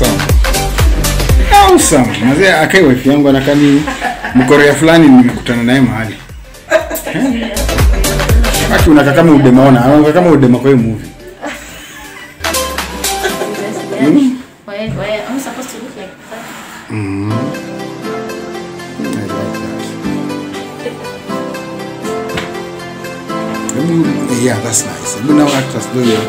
Awesome. Awesome. Mazee akai wife yangu anakani mkorea fulani nimekutana naye mahali. Eh? Aki unaka kama udemaona, unaka kama udema kwa hiyo movie. Mm. Why, why am supposed to look like that? Mm. I like that. Let me, yeah, that's nice. Hebu now actors do your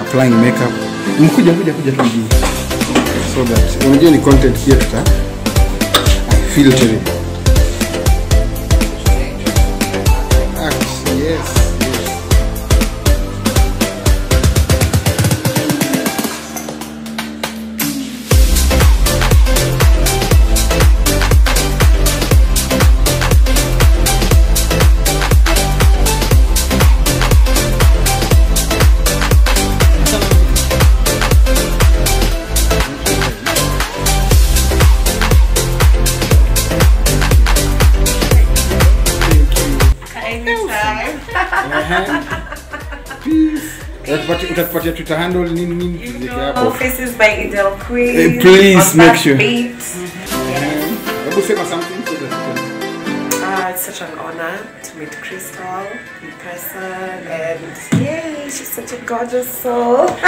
applying makeup. Mkuja kuja kuja tu mjini. So that unajua ni content pia tuta filter it. Yes. Utatupatia twitter handle nini nini tuziweke hapo Offices by Idel Queen. Eh, please make sure. beat. hebu sema something so that Uh, it's such an honor to meet Crystal in person, and yay, she's such a gorgeous soul.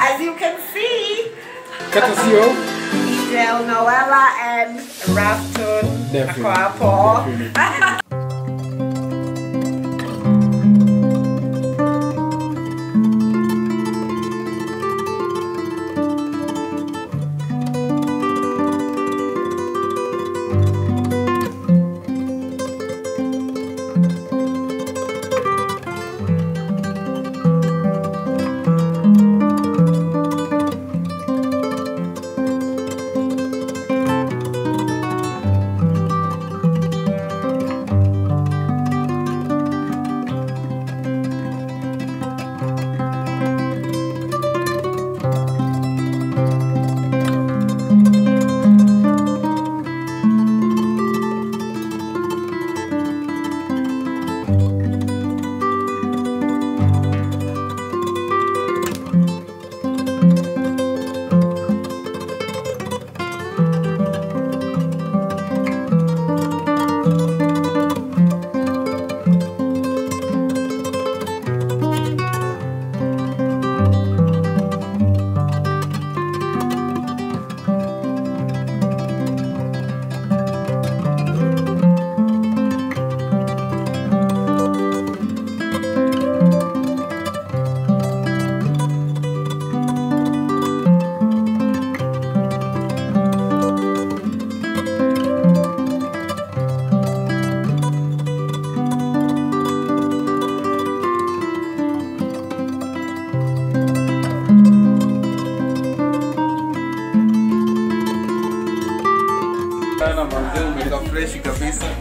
As you can see, of Idel, Noella, and Rafton Definitely, Akwapo. definitely.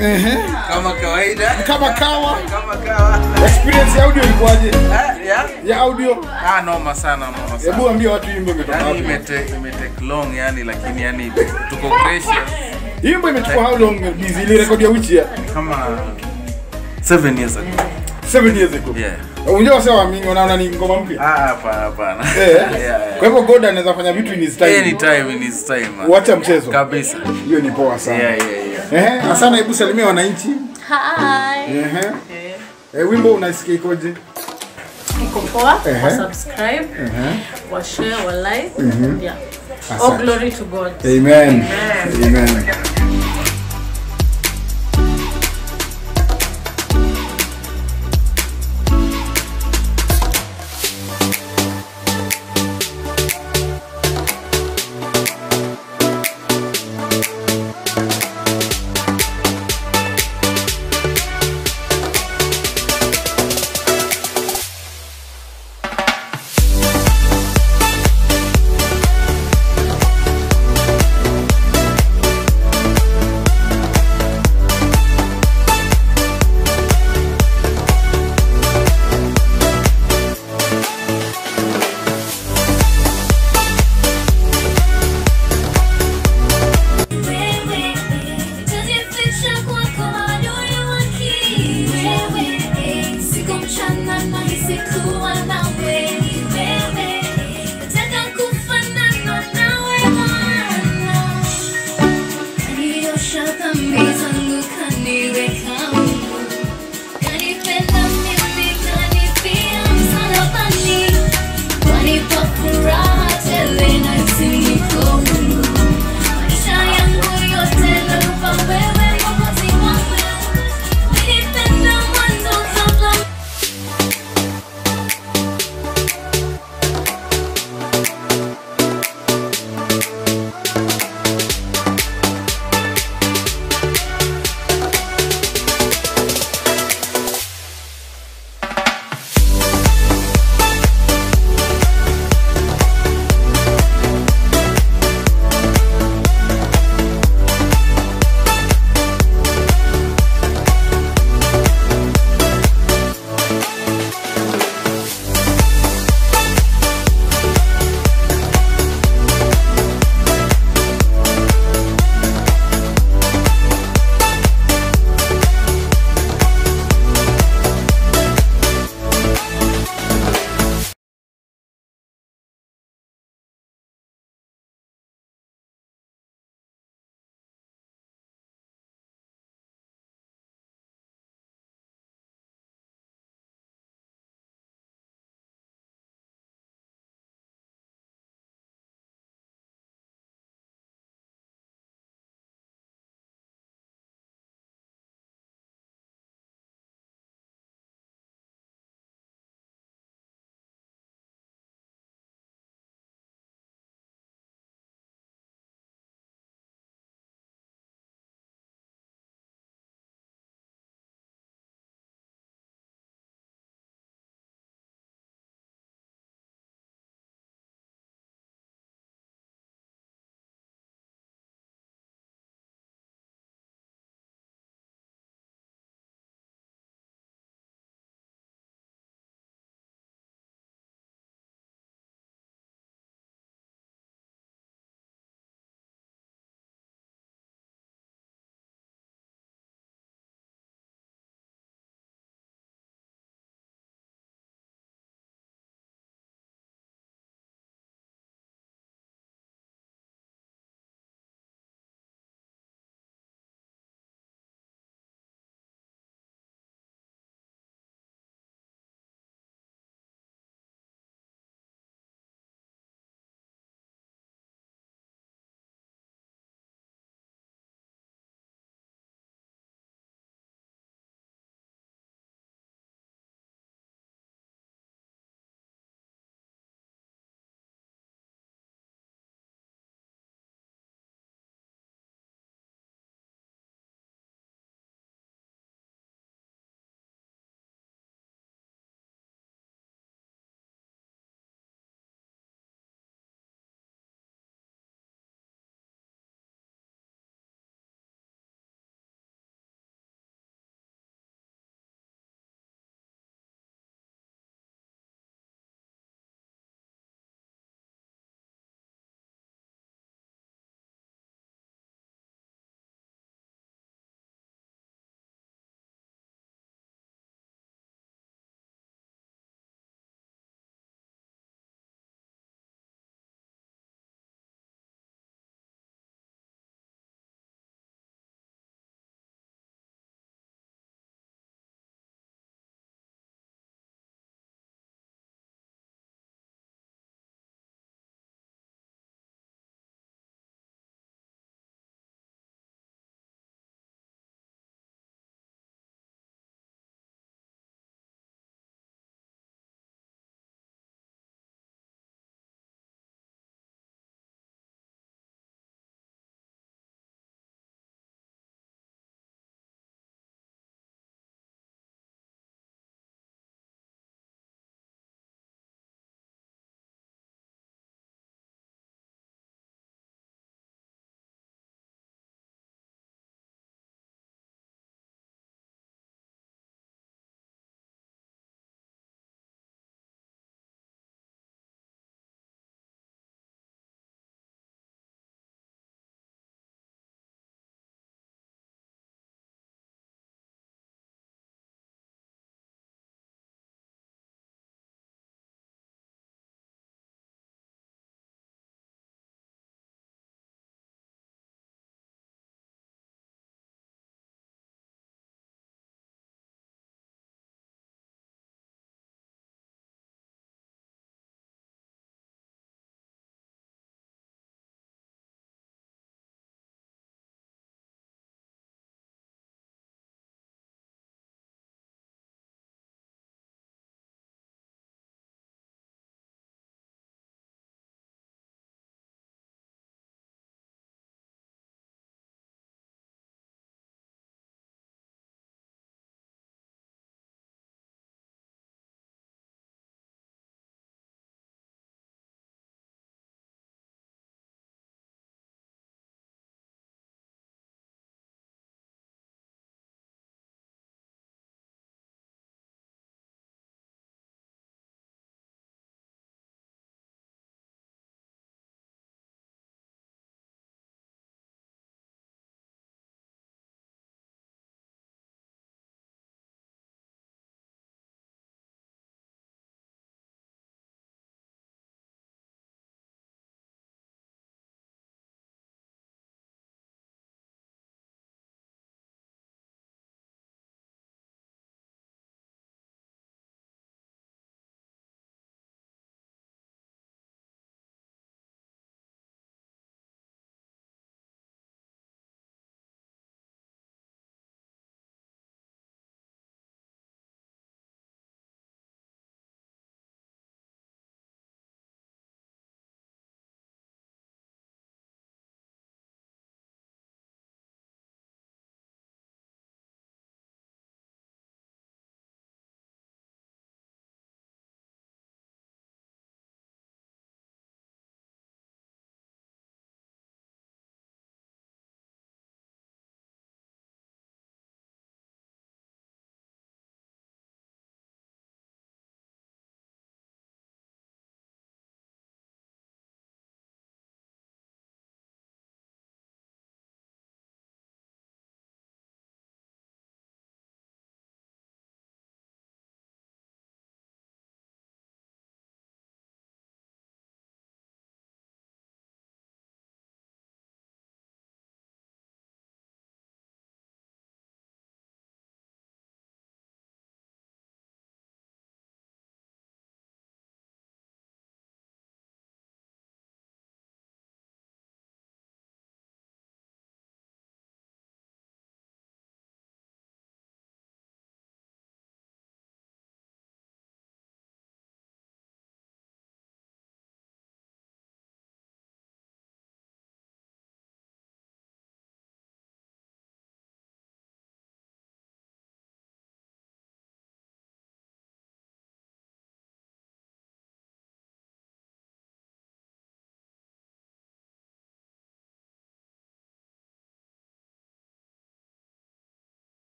Ehe. kama kawaida, kama kawa kama kawa. experience ya audio ilikuwaje Eh, ya? ya audio Ah, noma sana, noma sana. hebu ambia watu wimbo imetoka Yani wapi imete imetake long yani, lakini yani tuko gracious. wimbo imechukua how long busy ile record ya which year kama 7 years ago. 7 years ago Yeah. unajua wa waamini wanaona ni ngoma mpya Ah, hapana, hapana. eh yeah. kwa hivyo God anaweza fanya vitu in his time Any time in his time. wacha mchezo Kabisa. hiyo ni poa sana Yeah, yeah, yeah. Ehe, asana hebu salimia wananchi. Hi. Ehe. Eh, wimbo unasikia ikoje? Iko poa. Wa subscribe, Ehe. wa share, wa like. Yeah. All glory to God. Amen. Amen. Amen.